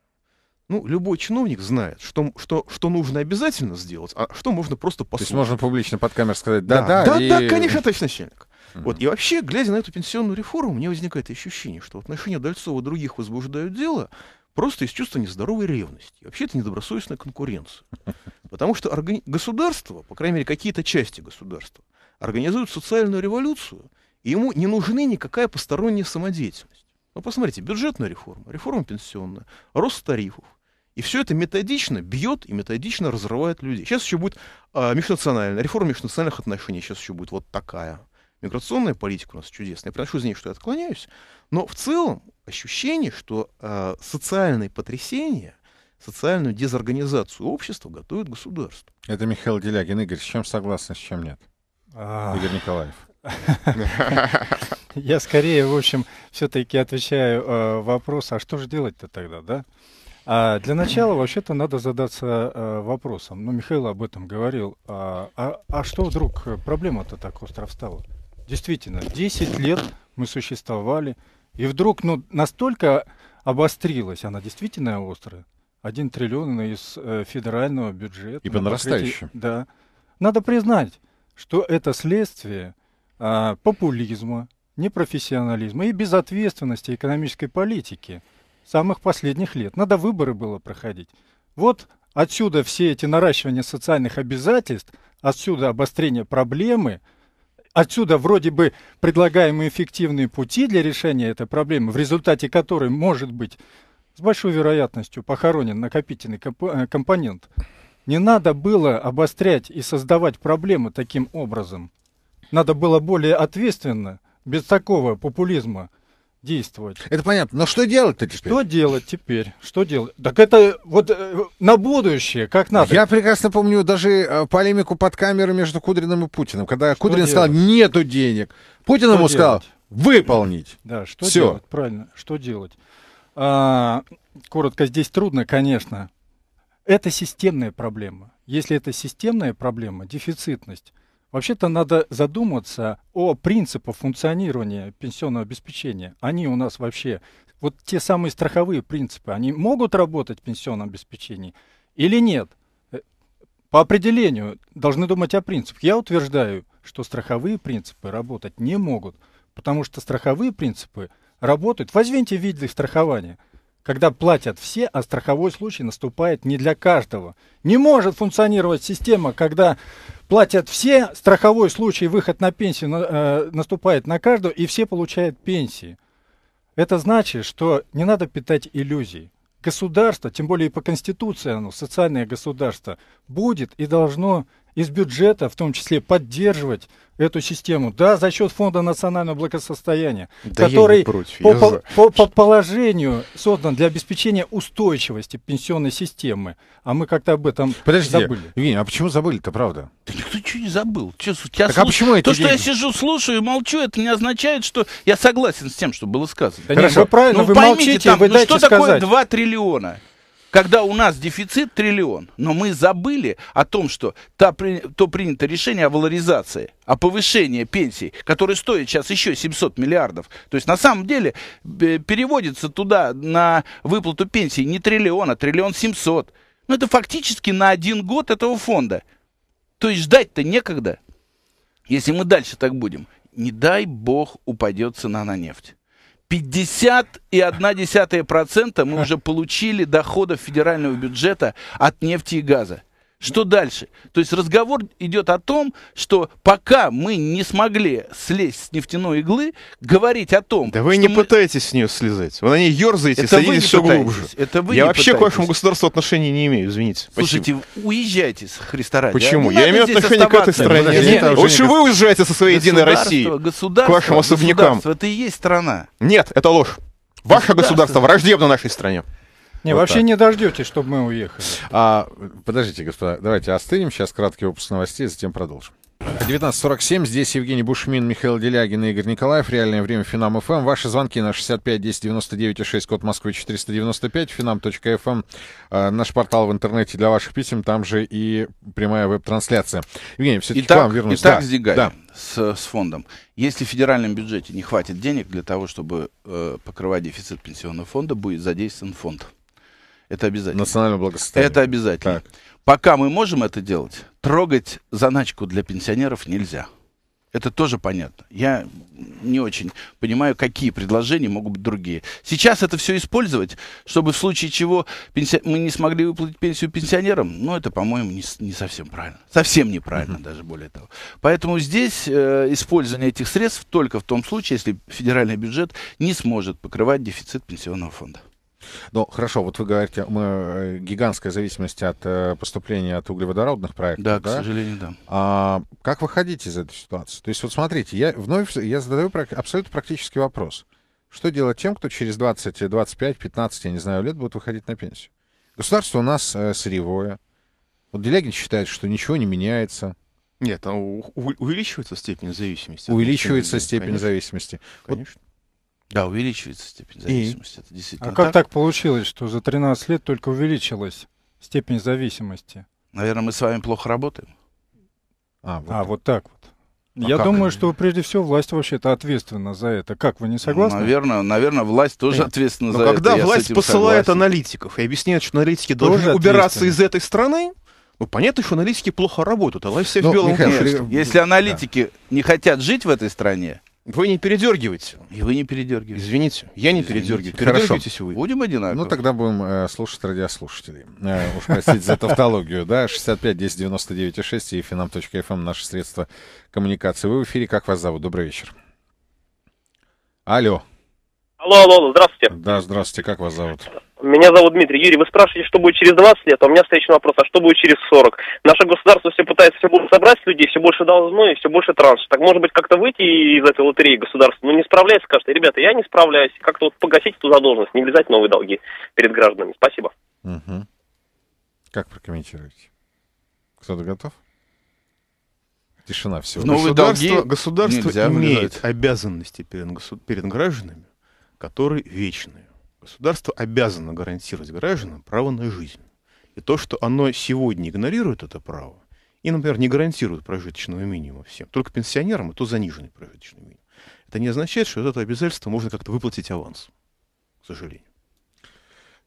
ну, любой чиновник знает, что, что, что нужно обязательно сделать, а что можно просто послушать. То есть можно публично под камерой сказать «да-да». Да, да, и... конечно, товарищ начальник. Вот. И вообще, глядя на эту пенсионную реформу, у меня возникает ощущение, что в отношении Дальцова и других возбуждают дело просто из чувства нездоровой ревности. Вообще это недобросовестная конкуренция. Потому что органи- государство, по крайней мере, какие-то части государства, организуют социальную революцию, и ему не нужны никакая посторонняя самодеятельность. Ну, посмотрите, бюджетная реформа, реформа пенсионная, рост тарифов. И все это методично бьет и методично разрывает людей. Сейчас еще будет а, межнациональная, реформа межнациональных отношений, сейчас еще будет вот такая. Миграционная политика у нас чудесная. Я прошу извинения, что я отклоняюсь. Но в целом ощущение, что э, социальные потрясения, социальную дезорганизацию общества готовит государство. Это Михаил Делягин. Игорь, с чем согласны, с чем нет? А... Игорь Николаев. Я скорее, в общем, все-таки отвечаю э, вопрос, а что же делать-то тогда, да? А для начала вообще-то надо задаться э, вопросом. Ну, Михаил об этом говорил. А, а, а что вдруг проблема-то так остро встала? Действительно, 10 лет мы существовали, и вдруг ну, настолько обострилась, она действительно острая. Один триллион из э, федерального бюджета. И по нарастающей. Да. Надо признать, что это следствие э, популизма, непрофессионализма и безответственности экономической политики самых последних лет. Надо выборы было проходить. Вот отсюда все эти наращивания социальных обязательств, отсюда обострение проблемы – отсюда вроде бы предлагаемые эффективные пути для решения этой проблемы, в результате которой может быть с большой вероятностью похоронен накопительный э, компонент. Не надо было обострять и создавать проблемы таким образом. Надо было более ответственно, без такого популизма действовать. Это понятно. Но что делать-то теперь? Что делать теперь? Что делать? Так это вот э, на будущее, как надо. Я прекрасно помню даже э, полемику под камерой между Кудриным и Путиным, когда что Кудрин делать? сказал, нету денег. Путин что ему делать? сказал, выполнить. Да, что Всё. делать? Правильно, что делать? А, коротко, здесь трудно, конечно. Это системная проблема. Если это системная проблема, дефицитность, Вообще-то надо задуматься о принципах функционирования пенсионного обеспечения. Они у нас вообще, вот те самые страховые принципы, они могут работать в пенсионном обеспечении или нет? Э, по определению должны думать о принципах. Я утверждаю, что страховые принципы работать не могут, потому что страховые принципы работают. Возьмите виды страхования – когда платят все, а страховой случай наступает не для каждого. Не может функционировать система, когда платят все, страховой случай, выход на пенсию э, наступает на каждого, и все получают пенсии. Это значит, что не надо питать иллюзий. Государство, тем более и по Конституции оно, социальное государство, будет и должно из бюджета, в том числе, поддерживать эту систему, да, за счет Фонда национального благосостояния, да который против, по, по, по, по положению создан для обеспечения устойчивости пенсионной системы. А мы как-то об этом Подожди, забыли. Евгений, а почему забыли-то, правда? Да никто ничего не забыл. Че, тебя так слуш... а почему эти То, деньги? что я сижу, слушаю и молчу, это не означает, что я согласен с тем, что было сказано. Да Хорошо. Нет, вы правильно, ну, вы поймите, молчите, там, вы ну, дайте что сказать. такое 2 триллиона? Когда у нас дефицит триллион, но мы забыли о том, что та, то принято решение о валоризации, о повышении пенсий, которое стоит сейчас еще 700 миллиардов. То есть на самом деле переводится туда на выплату пенсий не триллион, а триллион 700. Ну это фактически на один год этого фонда. То есть ждать-то некогда. Если мы дальше так будем, не дай бог упадет цена на нефть. 50,1% мы уже получили доходов федерального бюджета от нефти и газа. Что дальше? То есть разговор идет о том, что пока мы не смогли слезть с нефтяной иглы, говорить о том... Да вы не мы... пытаетесь с нее слезать. Вы на ней ерзаете, это садитесь все глубже. Это вы Я вообще пытаетесь. к вашему государству отношения не имею, извините. Слушайте, Спасибо. уезжайте с Христа ради. Почему? А? Я имею отношение к этой стране. Нет, Лучше вы уезжаете со своей единой России. К вашим особнякам. Это и есть страна. Нет, это ложь. Ваше государство враждебно нашей стране. Не, вот вообще так. не дождетесь, чтобы мы уехали. А, подождите, господа, давайте остынем сейчас краткий выпуск новостей, затем продолжим. 19.47. Здесь Евгений Бушмин, Михаил Делягин и Игорь Николаев. Реальное время Финам ФМ. Ваши звонки на 65 10 99 6, код Москвы 495, финам.фм. Э, наш портал в интернете для ваших писем. Там же и прямая веб-трансляция. Евгений, все-таки итак, к вам вернусь. Итак, да, с деньгами, да. с, с фондом. Если в федеральном бюджете не хватит денег для того, чтобы э, покрывать дефицит пенсионного фонда, будет задействован фонд. Это обязательно. Национальное благосостояние. Это обязательно. Так. Пока мы можем это делать, трогать заначку для пенсионеров нельзя. Это тоже понятно. Я не очень понимаю, какие предложения могут быть другие. Сейчас это все использовать, чтобы в случае чего пенси... мы не смогли выплатить пенсию пенсионерам, ну, это, по-моему, не, не совсем правильно. Совсем неправильно, uh-huh. даже более того. Поэтому здесь э, использование этих средств только в том случае, если федеральный бюджет не сможет покрывать дефицит пенсионного фонда. Ну, хорошо, вот вы говорите, мы, э, гигантская зависимость от э, поступления от углеводородных проектов. Да, да? к сожалению, да. А как выходить из этой ситуации? То есть, вот смотрите, я вновь я задаю абсолютно практический вопрос. Что делать тем, кто через 20, 25, 15, я не знаю, лет будет выходить на пенсию? Государство у нас э, сырьевое. Вот Делягин считает, что ничего не меняется. Нет, увеличивается степень зависимости. Увеличивается степень конечно. зависимости. Конечно. Да, увеличивается степень зависимости. Это действительно а как так получилось, что за 13 лет только увеличилась степень зависимости? Наверное, мы с вами плохо работаем. А, вот, а, вот так вот. А Я думаю, что прежде всего власть вообще-то ответственна за это. Как, вы не согласны? Ну, наверное, наверное, власть тоже Нет. ответственна Но за когда это. Когда власть посылает согласен. аналитиков и объясняет, что аналитики тоже должны убираться из этой страны, ну, понятно, что аналитики плохо работают, а власть вся в белом Михаил, Если аналитики да. не хотят жить в этой стране, Вы не передергивайте. И вы не передергиваете. Извините, я не Извините. передергиваю. Хорошо. Передергиваетесь вы. Будем одинаково. Ну, тогда будем э, слушать радиослушателей. Э, уж простите за тавтологию, да, 65 10 99 6 и finam.fm наши средства коммуникации. Вы в эфире, как вас зовут? Добрый вечер. Алло, алло, алло, здравствуйте. Да, здравствуйте, как вас зовут? Меня зовут Дмитрий. Юрий, вы спрашиваете, что будет через 20 лет, а у меня встречный вопрос, а что будет через 40? Наше государство все пытается все больше собрать людей, все больше должно и все больше транш. Так может быть как-то выйти из этой лотереи государства? Ну не справляется, скажет, ребята, я не справляюсь. Как-то вот погасить эту задолженность, не влезать в новые долги перед гражданами. Спасибо. Мгм. Как прокомментируете? Кто-то готов? Тишина всего. Ну, Новые государство долги государство имеет влезать. обязанности перед, перед гражданами, которые вечные. Государство обязано гарантировать гражданам право на жизнь. И то, что оно сегодня игнорирует это право, и, например, не гарантирует прожиточного минимума всем, только пенсионерам, и то заниженный прожиточный минимум, это не означает, что это обязательство можно как-то выплатить аванс, к сожалению.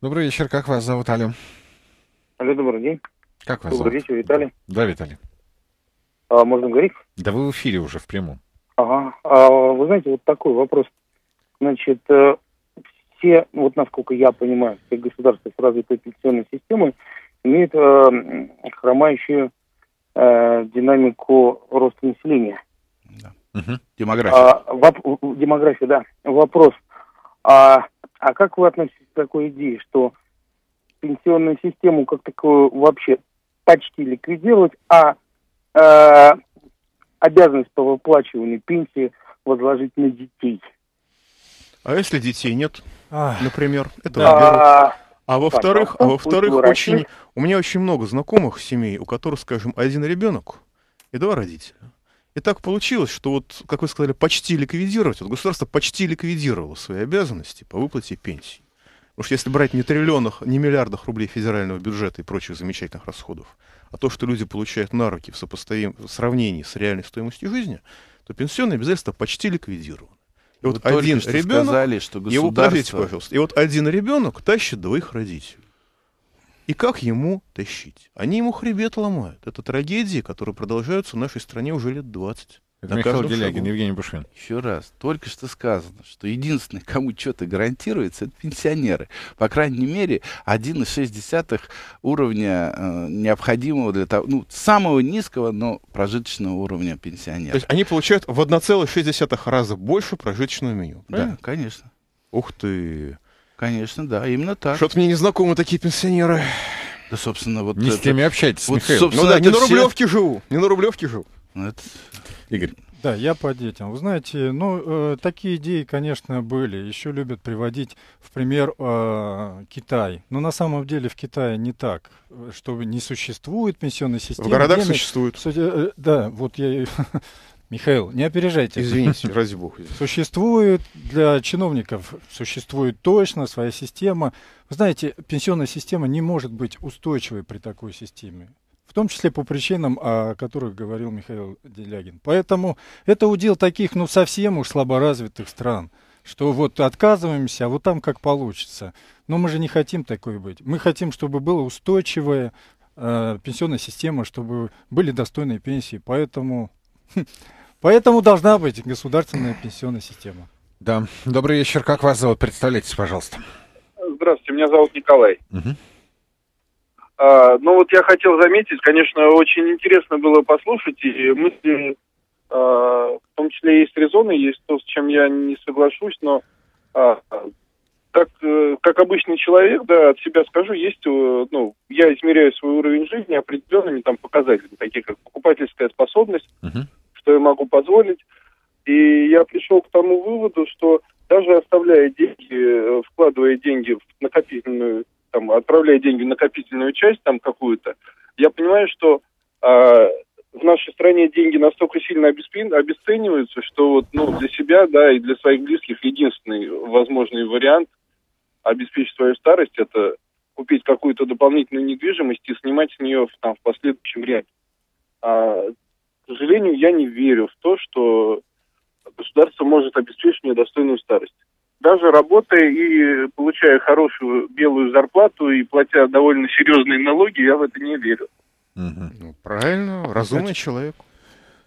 Добрый вечер, как вас зовут? Алло. Алло, добрый день. Как вас Добрый зовут? вечер, Виталий. Да, Виталий. А, можно говорить? Да вы в эфире уже, в прямом. Ага. А, вы знаете, вот такой вопрос. Значит, э, все, вот насколько я понимаю, все государства с развитой пенсионной системой имеют э, хромающую э, динамику роста населения. Мгм. Демография. А, воп- демография, да. Вопрос. А, а как вы относитесь к такой идее, что пенсионную систему как такую вообще почти ликвидировать, а э, обязанность по выплачиванию пенсии возложить на детей? А если детей нет, например, это во-первых. А, во-вторых, а Пожалуйста, во-вторых, очень, у меня очень много знакомых семей, у которых, скажем, один ребенок и два родителя. И так получилось, что вот, как вы сказали, почти ликвидировать, вот государство почти ликвидировало свои обязанности по выплате пенсий. Потому что если брать не триллионах, не миллиардах рублей федерального бюджета и прочих замечательных расходов, а то, что люди получают на руки в, сопоставим... в сравнении с реальной стоимостью жизни, то пенсионные обязательства почти ликвидированы. И Вы вот только один что ребенок сказали, что его, подождите, государство... пожалуйста. И вот один ребенок тащит двоих родителей. И как ему тащить? Они ему хребет ломают. Это трагедии, которые продолжаются в нашей стране уже лет 20. Это На Михаил Делягин, шагу. Евгений Бушин. Еще раз, только что сказано, что единственный, кому что-то гарантируется, это пенсионеры. По крайней мере, 1,6 уровня э, необходимого для того, ну, самого низкого, но прожиточного уровня То пенсионера. есть они получают в 1,6 раза больше прожиточного минимума. Да, правильно? конечно. Ух ты. Конечно, да, именно так. Что-то мне не знакомы такие пенсионеры. Да, собственно, вот Не с это- теми общайтесь, вот, Михаил. собственно, Ну да, не на все- Рублевке живу. Не на Рублевке живу. Ну, это- Игорь. Да, я по детям. Вы знаете, ну, э, такие идеи, конечно, были. Еще любят приводить в пример э, Китай. Но на самом деле в Китае не так, э, что не существует пенсионной системы. В городах Время- существует. Суть, э, Да, вот я... Михаил, не опережайте. Извините, ради бога. извините. Существует для чиновников, существует точно своя система. Вы знаете, пенсионная система не может быть устойчивой при такой системе. В том числе по причинам, о которых говорил Михаил Делягин. Поэтому это удел таких, ну, совсем уж слаборазвитых стран, что вот отказываемся, а вот там как получится. Но мы же не хотим такой быть. Мы хотим, чтобы была устойчивая э, пенсионная система, чтобы были достойные пенсии. Поэтому, поэтому должна быть государственная пенсионная система. Да. Добрый вечер, как вас зовут? Представляйтесь, пожалуйста. Здравствуйте, меня зовут Николай. Мгм. А, ну вот я хотел заметить, конечно, очень интересно было послушать, и мысли, а, в том числе есть резоны, есть то, с чем я не соглашусь, но а, как, э, как обычный человек, да, от себя скажу, есть, э, ну, я измеряю свой уровень жизни определенными там показателями, такие как покупательская способность, Мгм. что я могу позволить. И я пришел к тому выводу, что даже оставляя деньги, э, вкладывая деньги в накопительную, там, отправляя деньги в накопительную часть там какую-то, я понимаю, что а, в нашей стране деньги настолько сильно обесцениваются, что вот, ну, для себя, да, и для своих близких единственный возможный вариант обеспечить свою старость – это купить какую-то дополнительную недвижимость и снимать с нее там, в последующем ряде. А, к сожалению, я не верю в то, что государство может обеспечить мне достойную старость. Даже работая и получая хорошую белую зарплату и платя довольно серьезные налоги, я в это не верю. Мгм. Ну, правильно, разумный человек.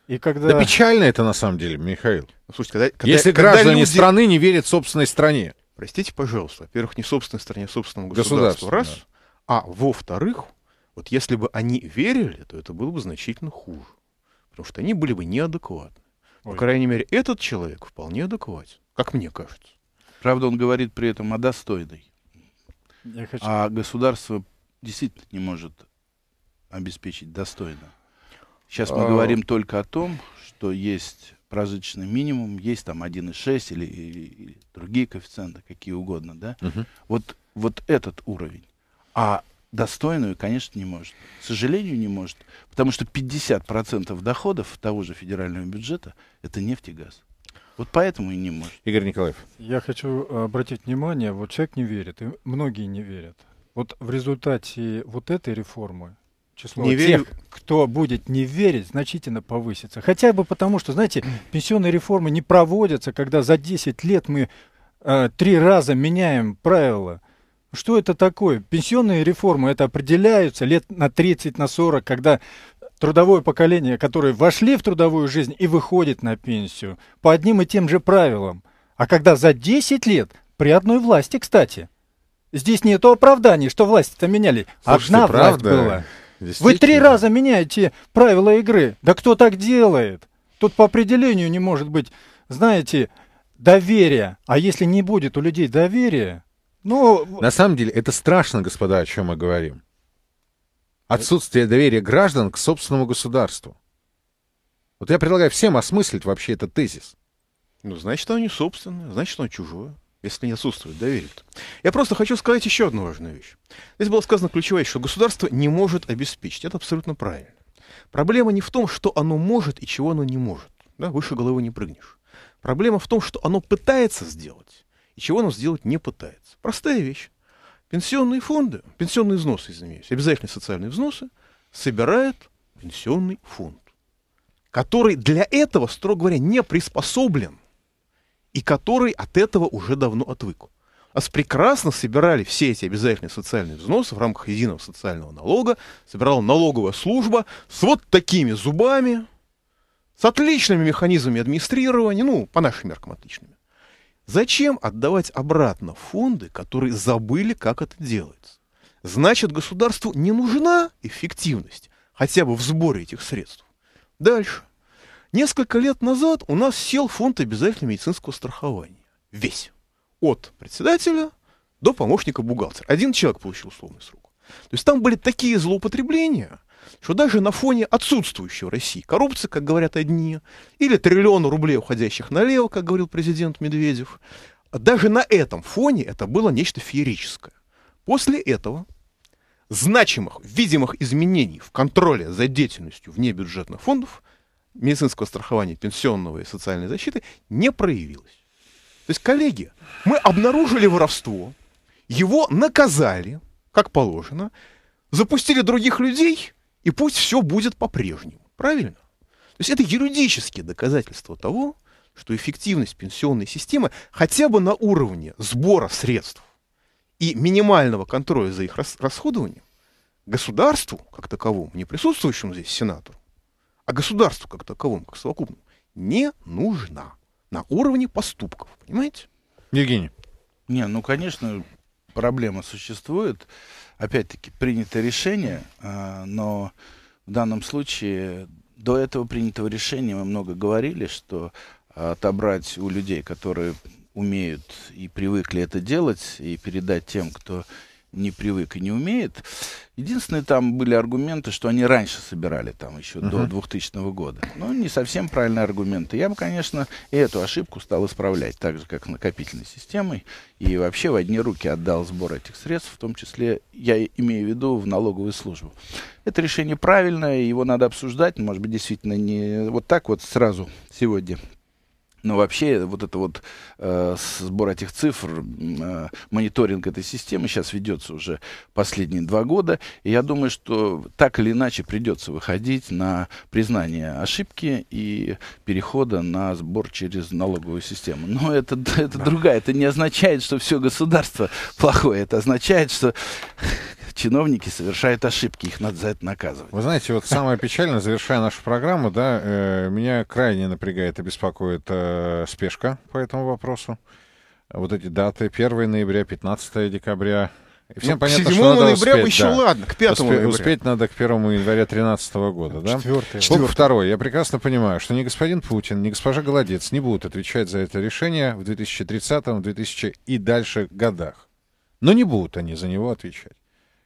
И когда... Да печально это на самом деле, Михаил. Ну, Слушайте, когда, когда- Если когда граждане люди- страны не верят собственной стране. Простите, пожалуйста, во-первых, не собственной стране, а собственному Государству, государству, раз. А во-вторых, вот если бы они верили, то это было бы значительно хуже. Потому что они были бы неадекватны. По Ой. крайней мере, этот человек вполне адекватен, как мне кажется. Правда, он говорит при этом о достойной. Я хочу... А государство действительно не может обеспечить достойно. Сейчас мы А. говорим только о том, что есть прожиточный минимум, есть там 1,6 или, или- или другие коэффициенты, какие угодно, да? Мгм. Вот, вот этот уровень. А достойную, конечно, не может. К сожалению, не может. Потому что 50% доходов того же федерального бюджета — это нефть и газ. Вот поэтому и не может. Игорь Николаев. Я хочу обратить внимание, вот человек не верит, и многие не верят. Вот в результате вот этой реформы число Не тех, верю. кто будет не верить, значительно повысится. Хотя бы потому, что, знаете, пенсионные реформы не проводятся, когда за 10 лет мы э, три раза меняем правила. Что это такое? Пенсионные реформы это определяются лет на 30, на 40, когда трудовое поколение, которые вошли в трудовую жизнь и выходит на пенсию по одним и тем же правилам. А когда за 10 лет, при одной власти, кстати, здесь нету оправданий, что власти-то меняли. Слушайте, Одна правда, власть была. Вы три раза меняете правила игры. Да кто так делает? Тут по определению не может быть, знаете, доверия. А если не будет у людей доверия, ну, На самом деле это страшно, господа, о чем мы говорим. Отсутствие доверия граждан к собственному государству. Вот я предлагаю всем осмыслить вообще этот тезис. Ну, значит, оно не собственное, значит, оно чужое, если не отсутствует доверие. Я просто хочу сказать еще одну важную вещь. Здесь было сказано ключевая, вещь, что государство не может обеспечить. Это абсолютно правильно. Проблема не в том, что оно может и чего оно не может. Да, выше головы не прыгнешь. Проблема в том, что оно пытается сделать и чего оно сделать не пытается. Простая вещь. Пенсионные фонды, пенсионные взносы, извиняюсь, обязательные социальные взносы, собирает пенсионный фонд, который для этого, строго говоря, не приспособлен и который от этого уже давно отвык. Нас прекрасно собирали все эти обязательные социальные взносы в рамках единого социального налога, собирала налоговая служба с вот такими зубами, с отличными механизмами администрирования, ну, по нашим меркам отличными. Зачем отдавать обратно фонды, которые забыли, как это делается? Значит, государству не нужна эффективность хотя бы в сборе этих средств. Дальше. Несколько лет назад у нас сел фонд обязательного медицинского страхования. Весь. От председателя до помощника бухгалтера. Один человек получил условный срок. То есть там были такие злоупотребления, что даже на фоне отсутствующей России коррупции, как говорят одни, или триллиона рублей, уходящих налево, как говорил президент Медведев, даже на этом фоне это было нечто феерическое. После этого значимых, видимых изменений в контроле за деятельностью внебюджетных фондов медицинского страхования, пенсионного и социальной защиты не проявилось. То есть, коллеги, мы обнаружили воровство, его наказали, как положено, запустили других людей, и пусть все будет по-прежнему. Правильно? То есть это юридические доказательства того, что эффективность пенсионной системы хотя бы на уровне сбора средств и минимального контроля за их рас- расходованием государству, как таковому, не присутствующему здесь сенатору, а государству, как таковому, как совокупному, не нужна на уровне поступков. Понимаете? Евгений. Не, ну, конечно, проблема существует. Опять-таки, принято решение, а, но в данном случае до этого принятого решения мы много говорили, что отобрать у людей, которые умеют и привыкли это делать, и передать тем, кто не привык и не умеет. Единственное, там были аргументы, что они раньше собирали, там еще до 2000 года. Ну, не совсем правильные аргументы. Я бы, конечно, и эту ошибку стал исправлять, так же, как накопительной системой, и вообще в одни руки отдал сбор этих средств, в том числе, я имею в виду, в налоговую службу. Это решение правильное, его надо обсуждать, может быть, действительно не вот так вот сразу сегодня но вообще вот это вот э, сбор этих цифр, э, мониторинг этой системы сейчас ведется уже последние два года. И я думаю, что так или иначе придется выходить на признание ошибки и перехода на сбор через налоговую систему. Но это, это другая. Это не означает, что все государство плохое. Это означает, что чиновники совершают ошибки, их надо за это наказывать. Вы знаете, вот самое печальное, завершая нашу программу, да, э, меня крайне напрягает и беспокоит э, спешка по этому вопросу. Вот эти даты, 1 ноября, 15 декабря. И всем Ну, к понятно, 7 что надо ноября успеть, бы еще да. ладно, к 5 Успе- ноября. Успеть надо к 1 января 2013 года, да? Четвертый. Пункт второй. Я прекрасно понимаю, что ни господин Путин, ни госпожа Голодец не будут отвечать за это решение в 2030, в 2000 и дальше годах. Но не будут они за него отвечать.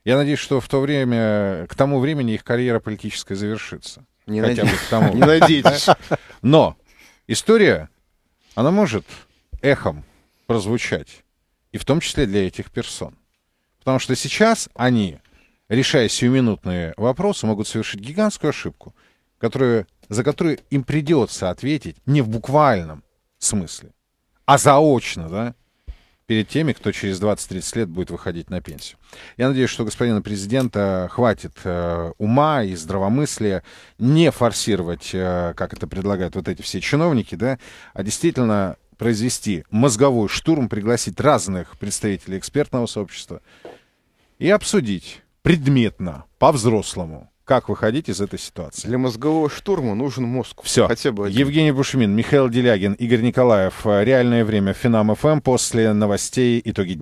Я надеюсь, что в то время, к тому времени их карьера политическая завершится. Не Хотя бы надейтесь. к тому. Не надейтесь. Но история, она может эхом прозвучать, и в том числе для этих персон. Потому что сейчас они, решая сиюминутные вопросы, могут совершить гигантскую ошибку, которую, за которую им придется ответить не в буквальном смысле, а заочно, да, перед теми, кто через 20-30 лет будет выходить на пенсию. Я надеюсь, что господина президента хватит э, ума и здравомыслия не форсировать, э, как это предлагают вот эти все чиновники, да, а действительно произвести мозговой штурм, пригласить разных представителей экспертного сообщества и обсудить предметно, по-взрослому, как выходить из этой ситуации. Для мозгового штурма нужен мозг. Все. Хотя бы один. Евгений Бушмин, Михаил Делягин, Игорь Николаев. Реальное время. Финам ФМ после новостей. Итоги